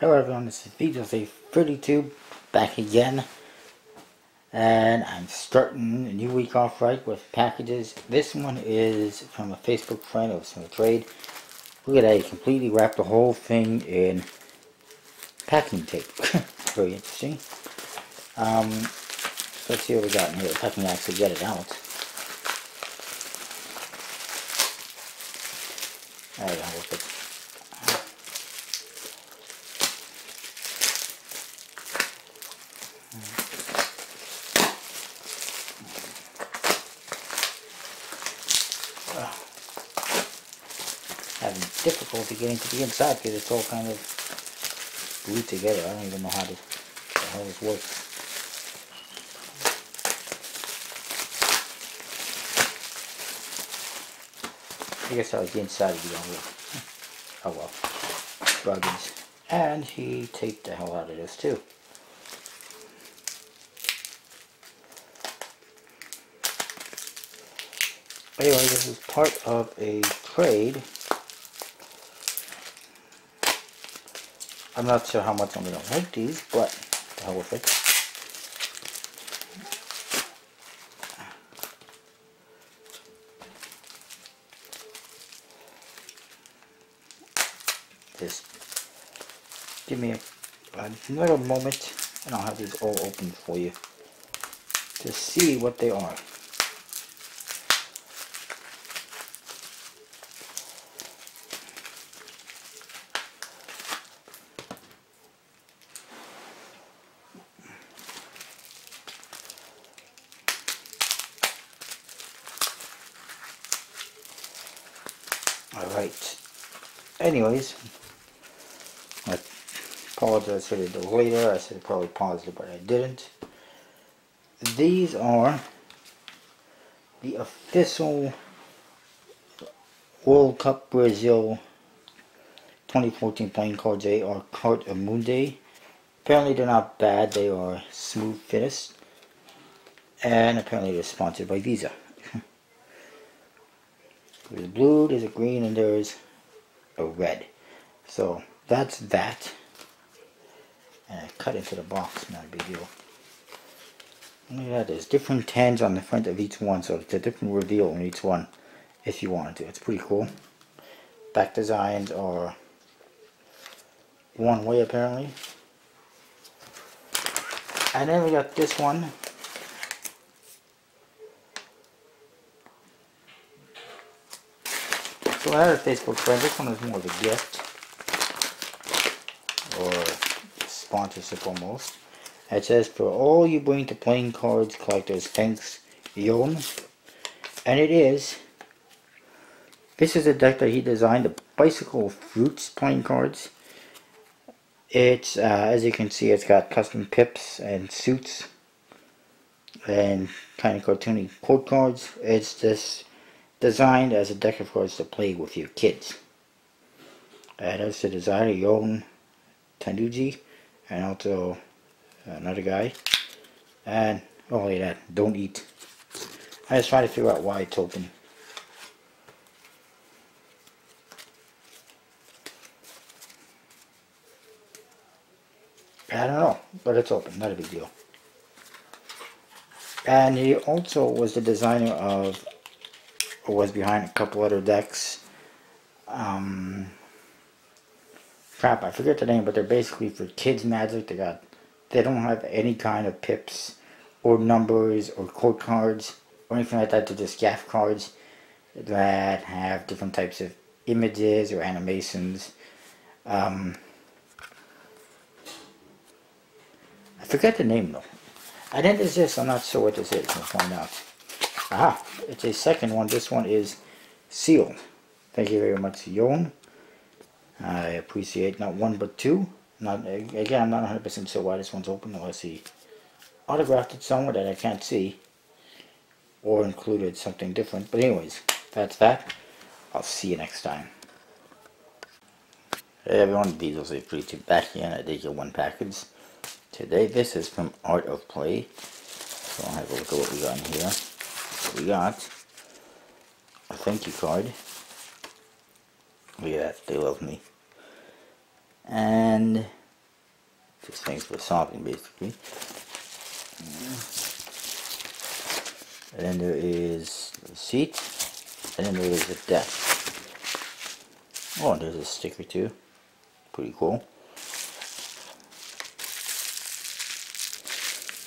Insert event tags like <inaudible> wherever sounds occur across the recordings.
Hello everyone, this is VJose 32 back again. And I'm starting a new week off right with packages. This one is from a Facebook friend, it was from a trade. Look at that, he completely wrapped the whole thing in packing tape. <laughs> Very interesting. Um, so let's see what we got in here. If I can actually get it out. There you go, having difficulty getting to the inside because it's all kind of glued together. I don't even know how to how this works. I guess that was the inside of the envelope. Oh well. Garbage. And he taped the hell out of this too. Anyway, this is part of a trade I'm not sure how much I'm to like these, but the hell with it. Just give me a, a little moment and I'll have these all open for you to see what they are. Alright. Anyways, I apologize for the delay there. I have probably paused it, but I didn't. These are the official World Cup Brazil 2014 playing cards. They are Cartamundi. Apparently they're not bad. They are smooth finished. And apparently they're sponsored by Visa. <laughs> There's a blue, there's a green, and there's a red. So that's that. And I cut into the box, not a big deal. Look at that, there's different tans on the front of each one, so it's a different reveal on each one if you wanted to. It's pretty cool. Back designs are one way apparently. And then we got this one So I had a Facebook friend. This one is more of a gift. Or sponsorship almost. It says, for all you bring to playing cards collectors, thanks, Yon. And it is. This is a deck that he designed, the Bicycle Fruits playing cards. It's, uh, as you can see, it's got custom pips and suits. And kind of cartoony court cards. It's this designed as a deck of cards to play with your kids. Uh, that's the designer, Yon Tanuji, and also another guy. And, only that, don't eat. I was trying to figure out why it's open. I don't know, but it's open, not a big deal. And he also was the designer of was behind a couple other decks. Um, crap, I forget the name, but they're basically for kids magic. They got, they don't have any kind of pips or numbers or court cards or anything like that. They're just gaff cards that have different types of images or animations. Um, I forget the name though. I think it's this. I'm not sure what this is. We'll find out. Aha, it's a second one. This one is sealed. Thank you very much, Yon. I appreciate not one but two. Not Again, I'm not 100% sure why this one's open unless he autographed it somewhere that I can't see. Or included something different. But anyways, that's that. I'll see you next time. Hey everyone, VJose 32 back again. I did get one package today. This is from Art of Play. So I'll have a look at what we got in here we got a thank you card. Look at that, they love me. And Just things for something, basically. And then there is the seat. And then there is a desk. Oh, and there's a sticker too. Pretty cool.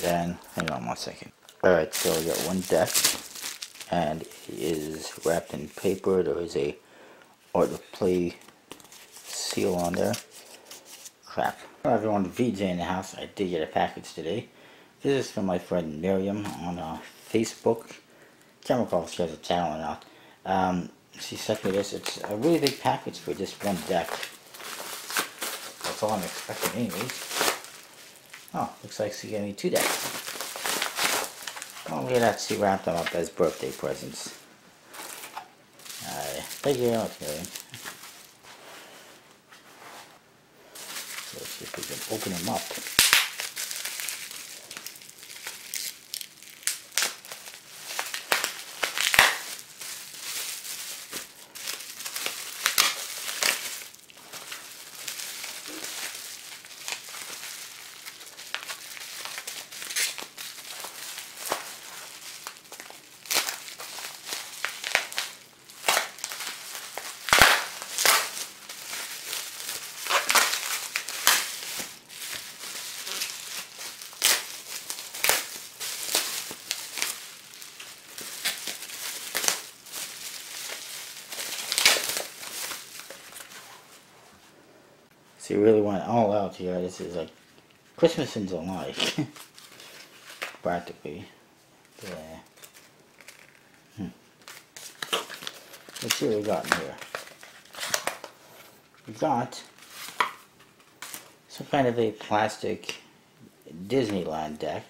Then, hang on one second. Alright, so we got one deck. And is wrapped in paper. There is a art of play seal on there. Crap. Hello everyone, VJ in the house. I did get a package today. This is from my friend Miriam on uh, Facebook. Can't recall if she has a channel or not. Um, she sent me this. It's a really big package for just one deck. That's all I'm expecting anyways. Oh, looks like she gave me two decks. Well, we're gonna see wrap them up as birthday presents. Alright, thank you Miriam. Let's see if we can open them up. So you really went all out here. This is like Christmas in July. <laughs> Practically. Yeah. Hmm. Let's see what we got in here. We got some kind of a plastic Disneyland deck.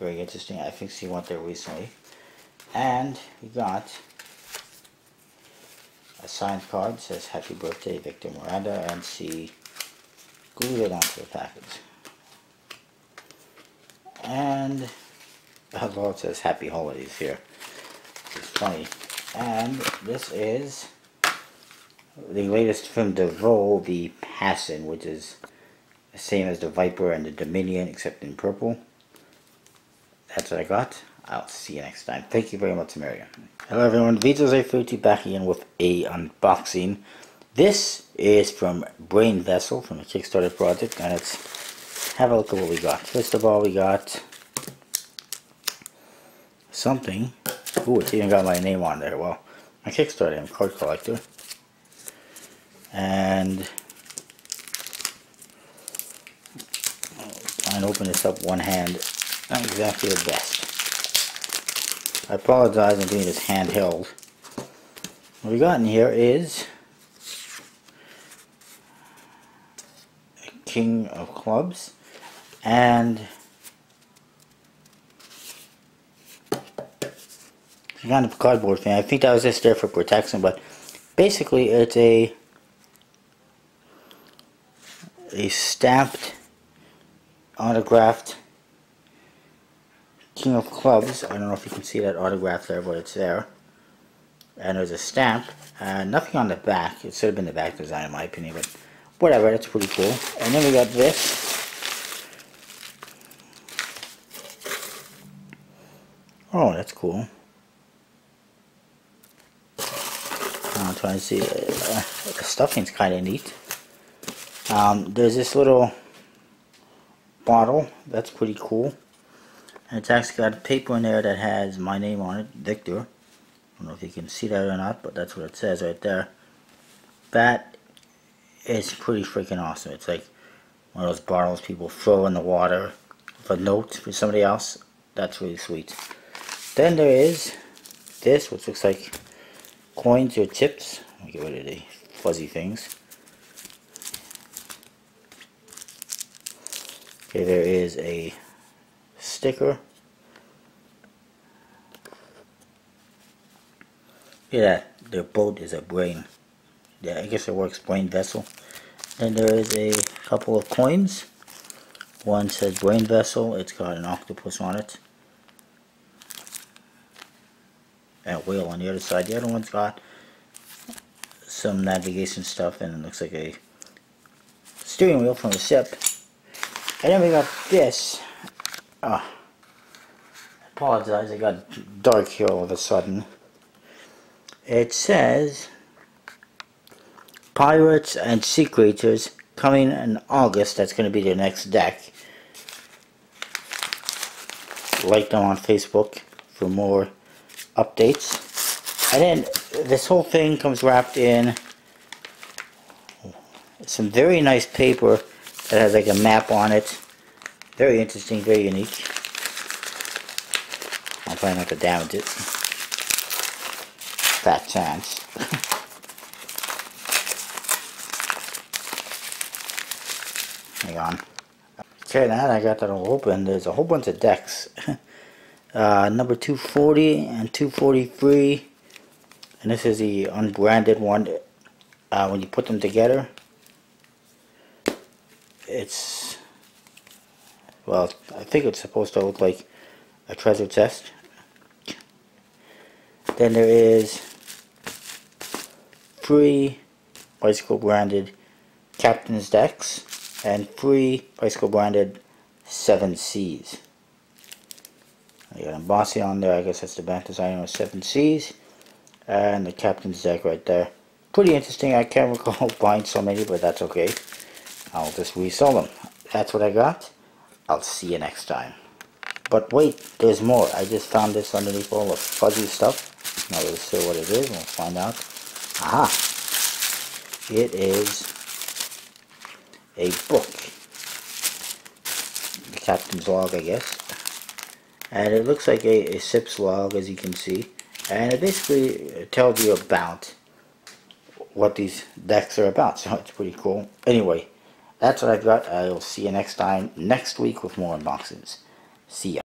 Very interesting. I think she went there recently. And we got signed card says happy birthday Victor Miranda and she glued it onto the package. And although it says happy holidays here. It's funny. And this is the latest from De'vo, the Passion, which is the same as the Viper and the Dominion except in purple. That's what I got. I'll see you next time. Thank you very much, Marion. Hello everyone, VJose 32 back again with a unboxing. This is from Brain Vessel from a Kickstarter project and let's have a look at what we got. First of all we got something. Ooh, it's even got my name on there. Well, my Kickstarter, I'm a card collector. And try and open this up one hand. Not exactly the best. I apologize I'm doing this handheld. What we got in here is a King of Clubs and kind of cardboard thing. I think that was just there for protection, but basically it's a a stamped autographed Of Clubs. I don't know if you can see that autograph there, but it's there. And there's a stamp. Uh, nothing on the back. It should have been the back design in my opinion, but whatever, that's pretty cool. And then we got this. Oh, that's cool. I'm trying to see. Uh, the stuffing's kind of neat. Um, there's this little bottle. That's pretty cool. And it's actually got a paper in there that has my name on it, Victor. I don't know if you can see that or not, but that's what it says right there. That is pretty freaking awesome. It's like one of those bottles people throw in the water for a note for somebody else. That's really sweet. Then there is this, which looks like coins or chips. Let me get rid of the fuzzy things. Okay, there is a sticker. Look at that. Their boat is a brain. Yeah, I guess it works brain vessel. And there is a couple of coins. One says brain vessel. It's got an octopus on it. And a whale on the other side. The other one's got some navigation stuff and it looks like a steering wheel from the ship. And then we got this. Oh, apologize, it got dark here all of a sudden. It says Pirates and Sea Creatures coming in August. That's going to be the next deck. Like them on Facebook for more updates. And then this whole thing comes wrapped in some very nice paper that has like a map on it. Very interesting, very unique. I'll try not to damage it. Fat chance. <laughs> Hang on. Okay, now that I got that all open, there's a whole bunch of decks. <laughs> uh, number 240 and 243. And this is the unbranded one. Uh, when you put them together, it's, well, I think it's supposed to look like a treasure chest. Then there is free bicycle branded captain's decks and free bicycle branded 7 Seas. I got embossing on there, I guess that's the back design of 7 Seas. And the captain's deck right there. Pretty interesting, I can't <laughs> recall buying so many, but that's okay. I'll just resell them. That's what I got. I'll see you next time. But wait, there's more. I just found this underneath all the fuzzy stuff. Not really sure what it is. We'll find out. Aha! It is a book. The captain's log, I guess. And it looks like a, a SIP's log, as you can see. And it basically uh, tells you about what these decks are about. <laughs> So it's pretty cool. Anyway, that's what I've got. I'll see you next time, next week with more unboxings. See ya.